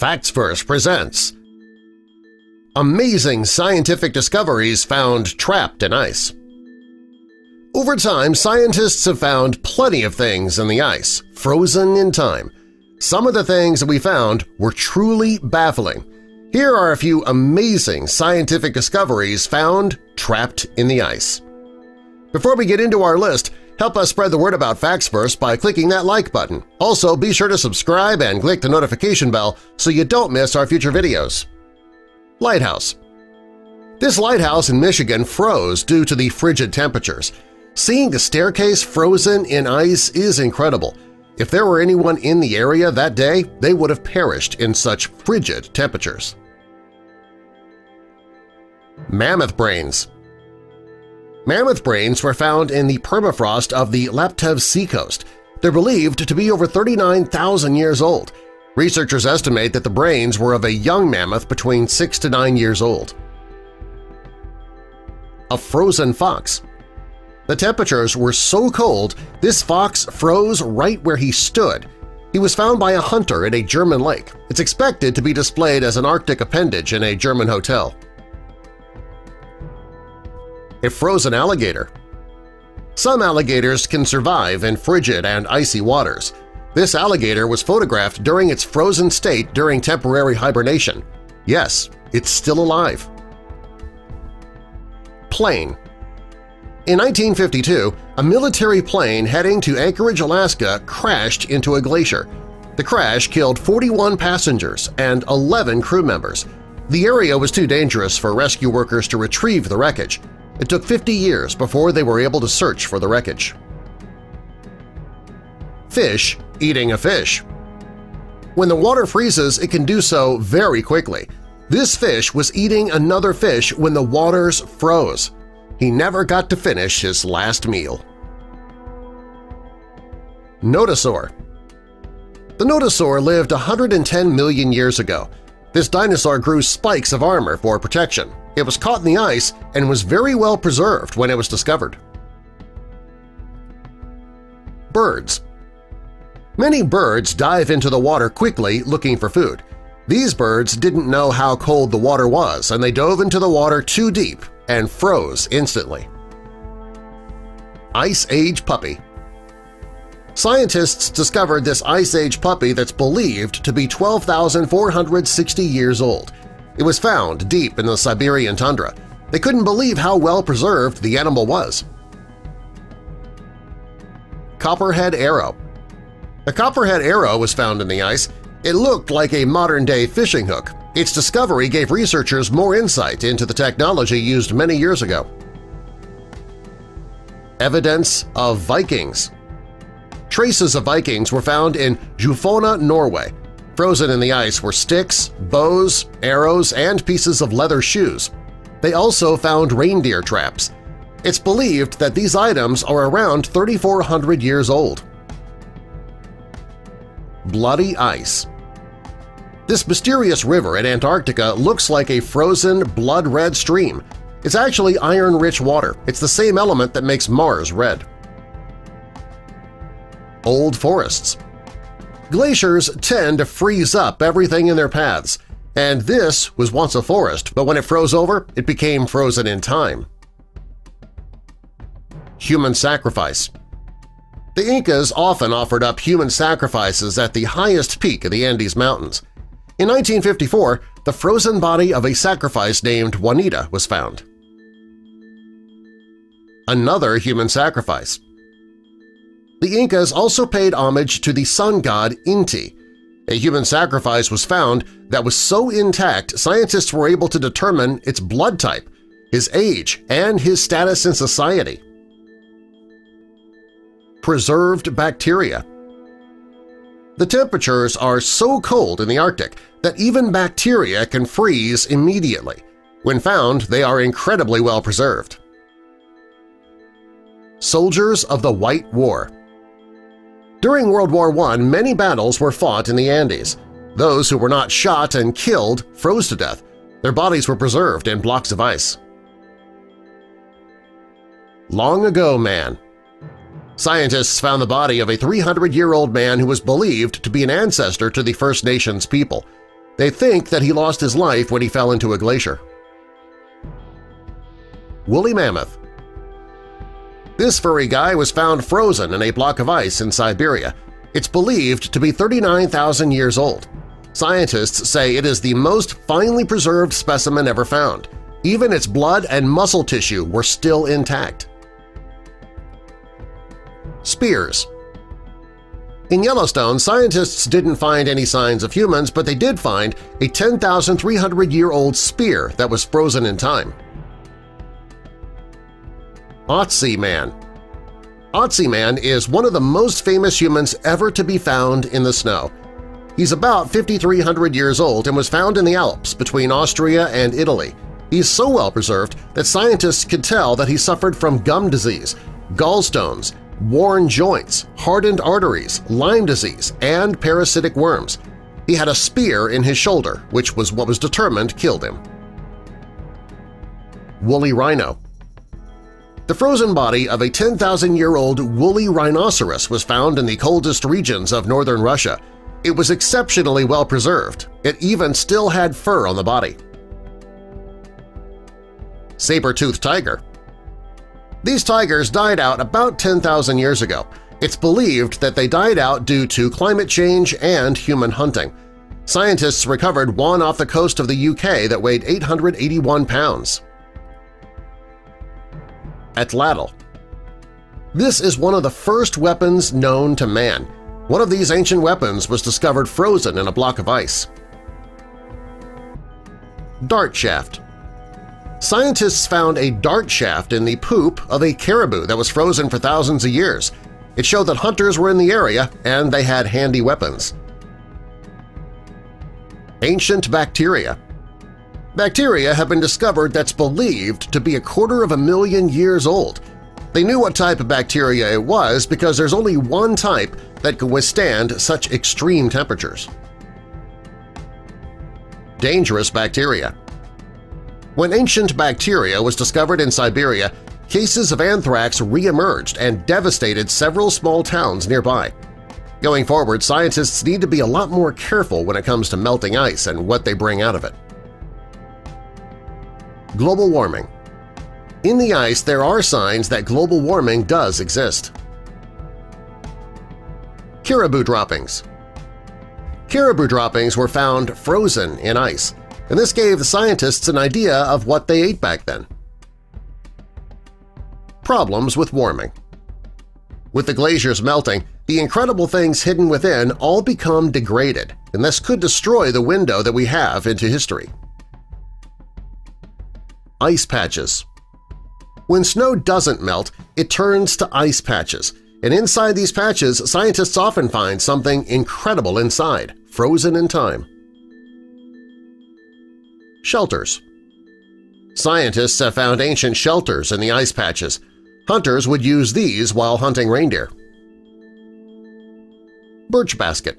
Facts Verse presents Amazing Scientific Discoveries Found Trapped in Ice Over time, scientists have found plenty of things in the ice, frozen in time. Some of the things that we found were truly baffling. Here are a few amazing scientific discoveries found trapped in the ice. Before we get into our list, Help us spread the word about Facts Verse by clicking that like button. Also, be sure to subscribe and click the notification bell so you don't miss our future videos. Lighthouse This lighthouse in Michigan froze due to the frigid temperatures. Seeing the staircase frozen in ice is incredible. If there were anyone in the area that day, they would have perished in such frigid temperatures. Mammoth Brains Mammoth brains were found in the permafrost of the Laptev seacoast. They're believed to be over 39,000 years old. Researchers estimate that the brains were of a young mammoth between 6 to 9 years old. A frozen fox The temperatures were so cold this fox froze right where he stood. He was found by a hunter in a German lake. It's expected to be displayed as an Arctic appendage in a German hotel a frozen alligator. Some alligators can survive in frigid and icy waters. This alligator was photographed during its frozen state during temporary hibernation. Yes, it's still alive. Plane In 1952, a military plane heading to Anchorage, Alaska crashed into a glacier. The crash killed 41 passengers and 11 crew members. The area was too dangerous for rescue workers to retrieve the wreckage. It took 50 years before they were able to search for the wreckage. Fish eating a fish When the water freezes, it can do so very quickly. This fish was eating another fish when the waters froze. He never got to finish his last meal. Nodosaur The nodosaur lived 110 million years ago. This dinosaur grew spikes of armor for protection. It was caught in the ice and was very well preserved when it was discovered. Birds Many birds dive into the water quickly looking for food. These birds didn't know how cold the water was and they dove into the water too deep and froze instantly. Ice Age Puppy Scientists discovered this Ice Age puppy that's believed to be 12,460 years old. It was found deep in the Siberian tundra. They couldn't believe how well preserved the animal was. Copperhead Arrow A copperhead arrow was found in the ice. It looked like a modern-day fishing hook. Its discovery gave researchers more insight into the technology used many years ago. Evidence of Vikings Traces of Vikings were found in Juvfonna, Norway, Frozen in the ice were sticks, bows, arrows, and pieces of leather shoes. They also found reindeer traps. It's believed that these items are around 3,400 years old. Bloody Ice This mysterious river in Antarctica looks like a frozen, blood-red stream. It's actually iron-rich water. It's the same element that makes Mars red. Old Forests Glaciers tend to freeze up everything in their paths, and this was once a forest, but when it froze over, it became frozen in time. Human sacrifice The Incas often offered up human sacrifices at the highest peak of the Andes Mountains. In 1954, the frozen body of a sacrifice named Juanita was found. Another human sacrifice the Incas also paid homage to the sun god Inti. A human sacrifice was found that was so intact scientists were able to determine its blood type, his age, and his status in society. Preserved bacteria The temperatures are so cold in the Arctic that even bacteria can freeze immediately. When found, they are incredibly well preserved. Soldiers of the White War during World War I, many battles were fought in the Andes. Those who were not shot and killed froze to death. Their bodies were preserved in blocks of ice. Long Ago Man Scientists found the body of a 300-year-old man who was believed to be an ancestor to the First Nations people. They think that he lost his life when he fell into a glacier. Woolly Mammoth This furry guy was found frozen in a block of ice in Siberia. It's believed to be 39,000 years old. Scientists say it is the most finely preserved specimen ever found. Even its blood and muscle tissue were still intact. Spears In Yellowstone, scientists didn't find any signs of humans, but they did find a 10,300-year-old spear that was frozen in time. Otzi Man Otzi Man is one of the most famous humans ever to be found in the snow. He's about 5,300 years old and was found in the Alps between Austria and Italy. He's so well preserved that scientists could tell that he suffered from gum disease, gallstones, worn joints, hardened arteries, Lyme disease, and parasitic worms. He had a spear in his shoulder, which was what was determined killed him. Woolly Rhino The frozen body of a 10,000-year-old woolly rhinoceros was found in the coldest regions of northern Russia. It was exceptionally well preserved. It even still had fur on the body saber-toothed tiger. These tigers died out about 10,000 years ago. It's believed that they died out due to climate change and human hunting. Scientists recovered one off the coast of the UK that weighed 881 pounds. Atlatl This is one of the first weapons known to man. One of these ancient weapons was discovered frozen in a block of ice. Dart shaft Scientists found a dart shaft in the poop of a caribou that was frozen for thousands of years. It showed that hunters were in the area and they had handy weapons. Ancient bacteria Bacteria have been discovered that's believed to be a quarter of a million years old. They knew what type of bacteria it was because there's only one type that can withstand such extreme temperatures. Dangerous bacteria when ancient bacteria was discovered in Siberia, cases of anthrax re-emerged and devastated several small towns nearby. Going forward, scientists need to be a lot more careful when it comes to melting ice and what they bring out of it. Global warming In the ice, there are signs that global warming does exist. Caribou droppings Caribou droppings were found frozen in ice and this gave the scientists an idea of what they ate back then. Problems with warming With the glaciers melting, the incredible things hidden within all become degraded, and this could destroy the window that we have into history. Ice patches When snow doesn't melt, it turns to ice patches, and inside these patches scientists often find something incredible inside, frozen in time. Shelters Scientists have found ancient shelters in the ice patches. Hunters would use these while hunting reindeer. Birch basket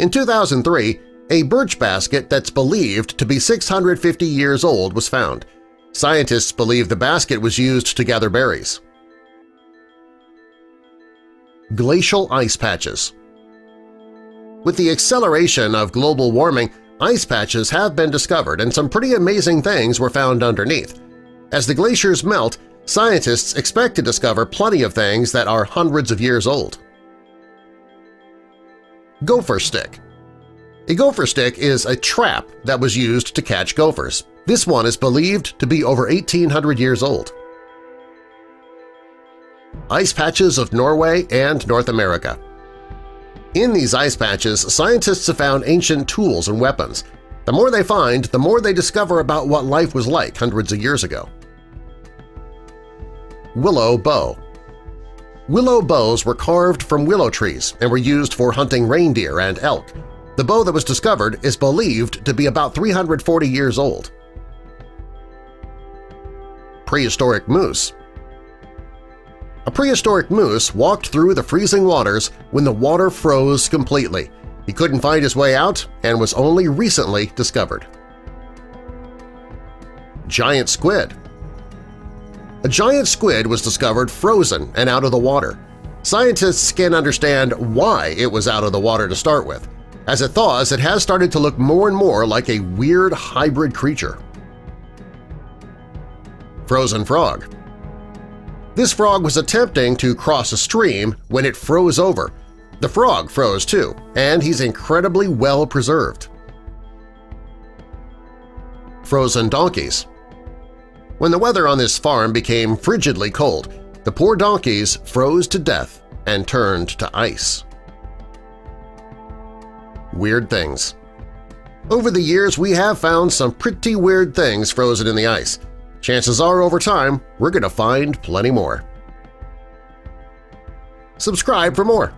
In 2003, a birch basket that's believed to be 650 years old was found. Scientists believe the basket was used to gather berries. Glacial ice patches With the acceleration of global warming, Ice patches have been discovered and some pretty amazing things were found underneath. As the glaciers melt, scientists expect to discover plenty of things that are hundreds of years old. Gopher Stick A gopher stick is a trap that was used to catch gophers. This one is believed to be over 1,800 years old. Ice patches of Norway and North America in these ice patches, scientists have found ancient tools and weapons. The more they find, the more they discover about what life was like hundreds of years ago. Willow Bow Willow bows were carved from willow trees and were used for hunting reindeer and elk. The bow that was discovered is believed to be about 340 years old. Prehistoric moose a prehistoric moose walked through the freezing waters when the water froze completely. He couldn't find his way out and was only recently discovered. Giant Squid A giant squid was discovered frozen and out of the water. Scientists can't understand why it was out of the water to start with. As it thaws, it has started to look more and more like a weird hybrid creature. Frozen Frog This frog was attempting to cross a stream when it froze over. The frog froze too, and he's incredibly well preserved. Frozen Donkeys When the weather on this farm became frigidly cold, the poor donkeys froze to death and turned to ice. Weird Things Over the years, we have found some pretty weird things frozen in the ice. Chances are over time, we're going to find plenty more. Subscribe for more.